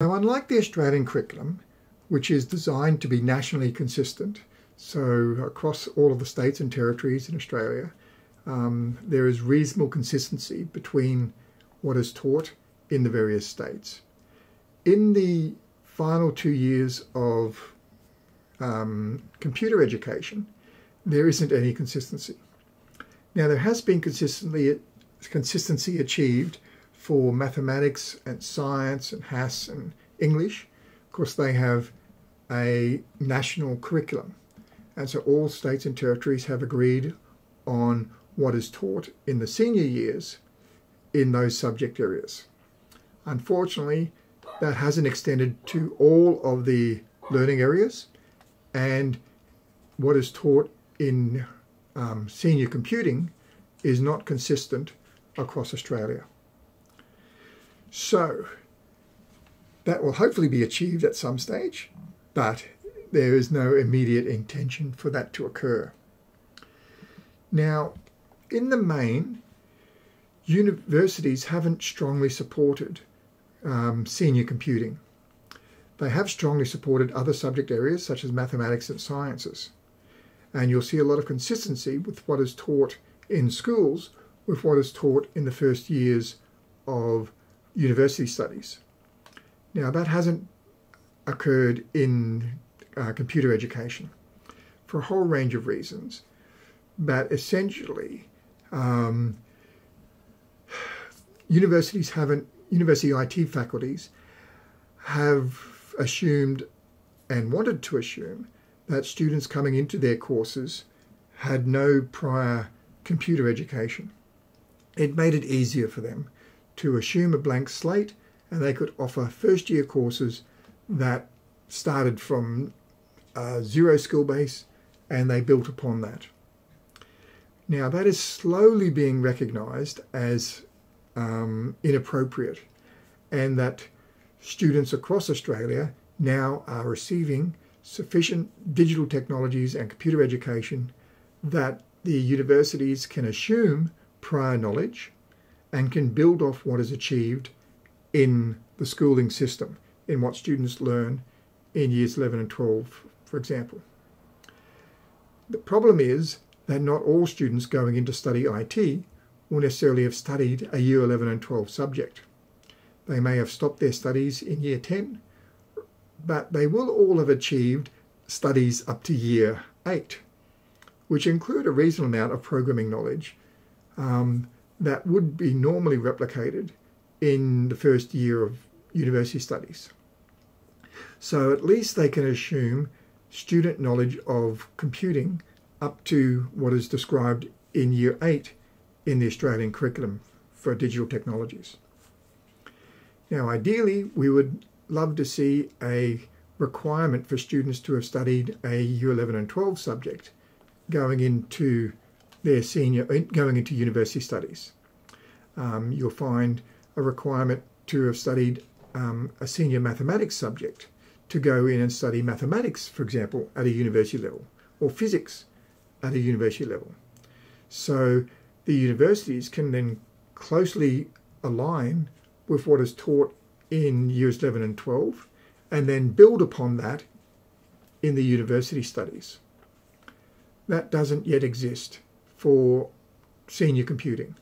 Now, unlike the Australian curriculum, which is designed to be nationally consistent, so across all of the states and territories in Australia, um, there is reasonable consistency between what is taught in the various states. In the final two years of um, computer education, there isn't any consistency. Now, there has been consistently consistency achieved for mathematics and science and HASS and English. Of course, they have a national curriculum. And so all states and territories have agreed on what is taught in the senior years in those subject areas. Unfortunately, that hasn't extended to all of the learning areas and what is taught in um, senior computing is not consistent across Australia. So that will hopefully be achieved at some stage, but there is no immediate intention for that to occur. Now, in the main, universities haven't strongly supported um, senior computing. They have strongly supported other subject areas such as mathematics and sciences. And you'll see a lot of consistency with what is taught in schools with what is taught in the first years of university studies. Now, that hasn't occurred in uh, computer education for a whole range of reasons, but essentially, um, universities haven't, university IT faculties have assumed and wanted to assume that students coming into their courses had no prior computer education. It made it easier for them to assume a blank slate and they could offer first year courses that started from a zero skill base and they built upon that. Now, that is slowly being recognized as um, inappropriate, and that students across Australia now are receiving sufficient digital technologies and computer education that the universities can assume prior knowledge and can build off what is achieved in the schooling system, in what students learn in years 11 and 12, for example. The problem is that not all students going in to study IT will necessarily have studied a year 11 and 12 subject. They may have stopped their studies in year 10, but they will all have achieved studies up to year 8, which include a reasonable amount of programming knowledge um, that would be normally replicated in the first year of university studies. So at least they can assume student knowledge of computing up to what is described in year 8 in the Australian curriculum for digital technologies. Now ideally we would love to see a requirement for students to have studied a year 11 and 12 subject going into their senior going into university studies. Um, you'll find a requirement to have studied um, a senior mathematics subject to go in and study mathematics, for example, at a university level, or physics at a university level. So the universities can then closely align with what is taught in years 11 and 12 and then build upon that in the university studies. That doesn't yet exist for senior computing.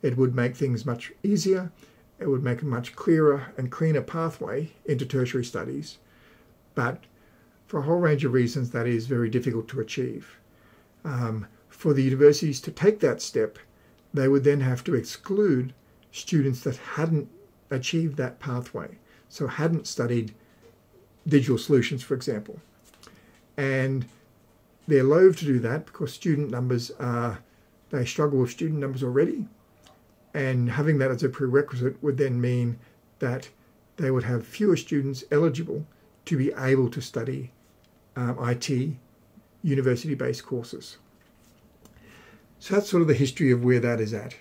It would make things much easier. It would make a much clearer and cleaner pathway into tertiary studies. But for a whole range of reasons, that is very difficult to achieve. Um, for the universities to take that step, they would then have to exclude students that hadn't achieved that pathway, so hadn't studied digital solutions, for example. And they're loath to do that because student numbers are, they struggle with student numbers already. And having that as a prerequisite would then mean that they would have fewer students eligible to be able to study um, IT university-based courses. So that's sort of the history of where that is at.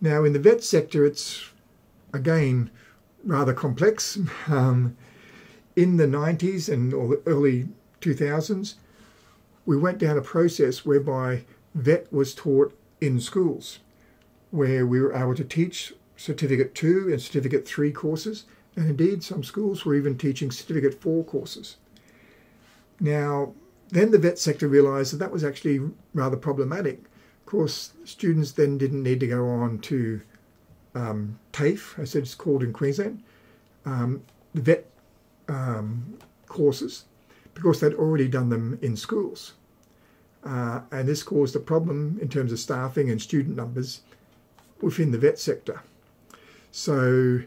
Now in the vet sector, it's again rather complex. Um, in the 90s and early 2000s, we went down a process whereby vet was taught in schools where we were able to teach certificate two and certificate three courses And indeed, some schools were even teaching Certificate 4 courses. Now, then the vet sector realised that that was actually rather problematic. Of course, students then didn't need to go on to um, TAFE, as it's called in Queensland, um, the vet um, courses, because they'd already done them in schools. Uh, and this caused a problem in terms of staffing and student numbers within the vet sector. So,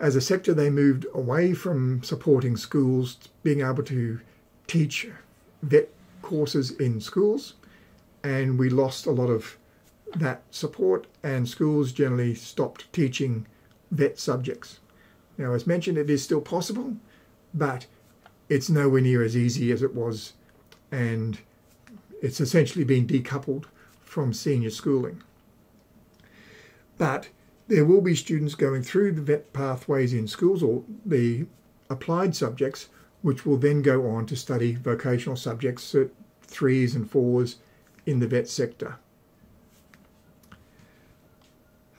as a sector, they moved away from supporting schools being able to teach vet courses in schools, and we lost a lot of that support, and schools generally stopped teaching vet subjects. Now, as mentioned, it is still possible, but it's nowhere near as easy as it was, and it's essentially been decoupled from senior schooling. But there will be students going through the vet pathways in schools or the applied subjects, which will then go on to study vocational subjects, at threes and fours in the vet sector.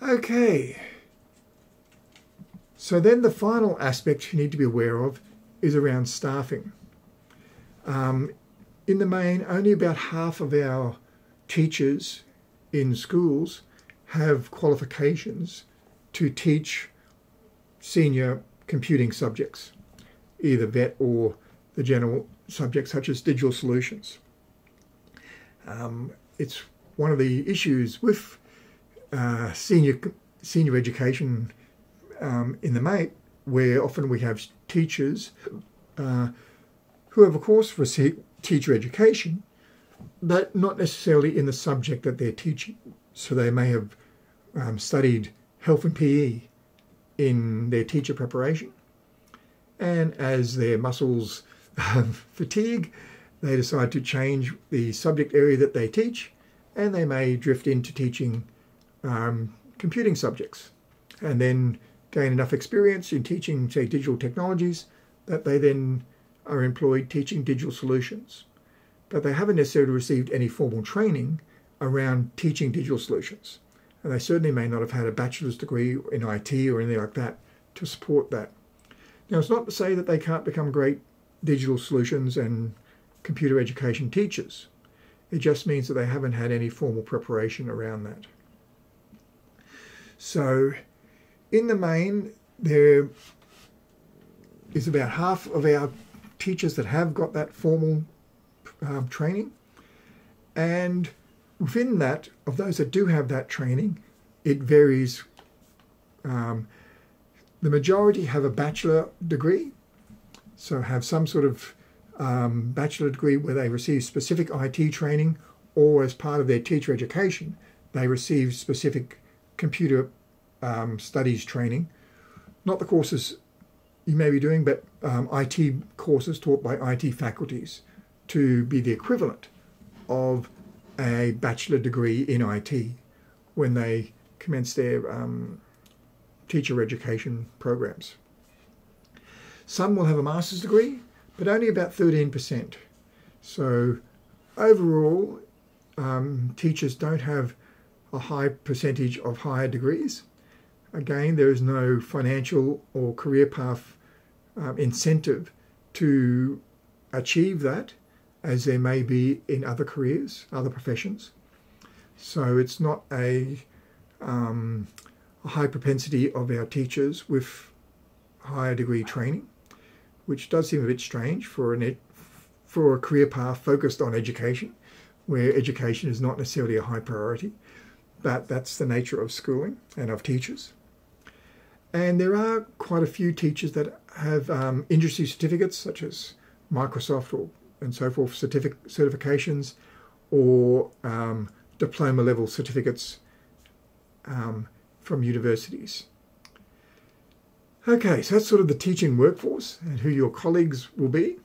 Okay. So then the final aspect you need to be aware of is around staffing. Um, in the main, only about half of our teachers in schools have qualifications to teach senior computing subjects, either vet or the general subjects such as digital solutions. Um, it's one of the issues with uh, senior senior education um, in the mate, where often we have teachers uh, who have, of course, received teacher education, but not necessarily in the subject that they're teaching. So they may have um, studied health and PE in their teacher preparation, and as their muscles um, fatigue, they decide to change the subject area that they teach, and they may drift into teaching um, computing subjects, and then gain enough experience in teaching, say, digital technologies that they then are employed teaching digital solutions. But they haven't necessarily received any formal training around teaching digital solutions. And they certainly may not have had a bachelor's degree in IT or anything like that to support that. Now, it's not to say that they can't become great digital solutions and computer education teachers. It just means that they haven't had any formal preparation around that. So, in the main, there is about half of our teachers that have got that formal um, training. And within that, of those that do have that training, it varies. Um, the majority have a bachelor degree, so have some sort of um, bachelor degree where they receive specific IT training, or as part of their teacher education, they receive specific computer um, studies training. Not the courses you may be doing, but um, IT courses taught by IT faculties to be the equivalent of a bachelor degree in IT when they commence their um, teacher education programs. Some will have a master's degree, but only about 13%. So overall, um, teachers don't have a high percentage of higher degrees. Again, there is no financial or career path um, incentive to achieve that, as there may be in other careers, other professions. So it's not a, um, a high propensity of our teachers with higher degree training, which does seem a bit strange for an for a career path focused on education, where education is not necessarily a high priority, but that's the nature of schooling and of teachers. And there are quite a few teachers that have um, industry certificates, such as Microsoft or and so forth, certific- certifications, or um, diploma level certificates um, from universities. Okay, so that's sort of the teaching workforce and who your colleagues will be.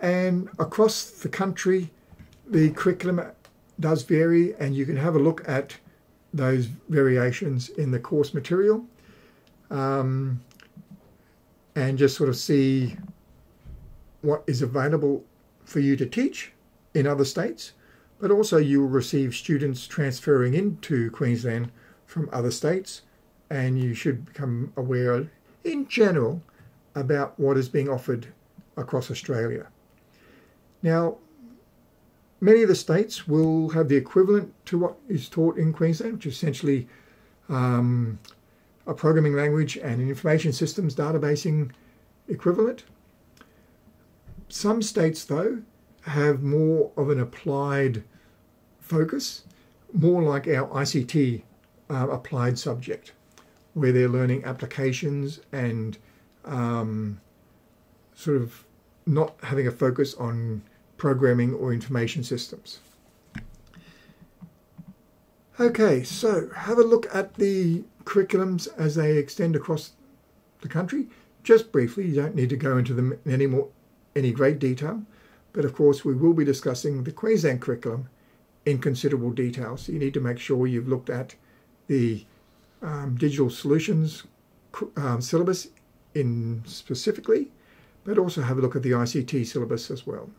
And across the country, the curriculum does vary, and you can have a look at those variations in the course material um, and just sort of see what is available for you to teach in other states, but also you will receive students transferring into Queensland from other states, and you should become aware in general about what is being offered across Australia. Now, many of the states will have the equivalent to what is taught in Queensland, which is essentially um, a programming language and an information systems databasing equivalent. Some states, though, have more of an applied focus, more like our ICT uh, applied subject, where they're learning applications and um, sort of not having a focus on programming or information systems. Okay, so have a look at the curriculums as they extend across the country. Just briefly, you don't need to go into them in any more any great detail, but of course we will be discussing the Queensland curriculum in considerable detail. So you need to make sure you've looked at the um, digital solutions um, syllabus in specifically, but also have a look at the ICT syllabus as well.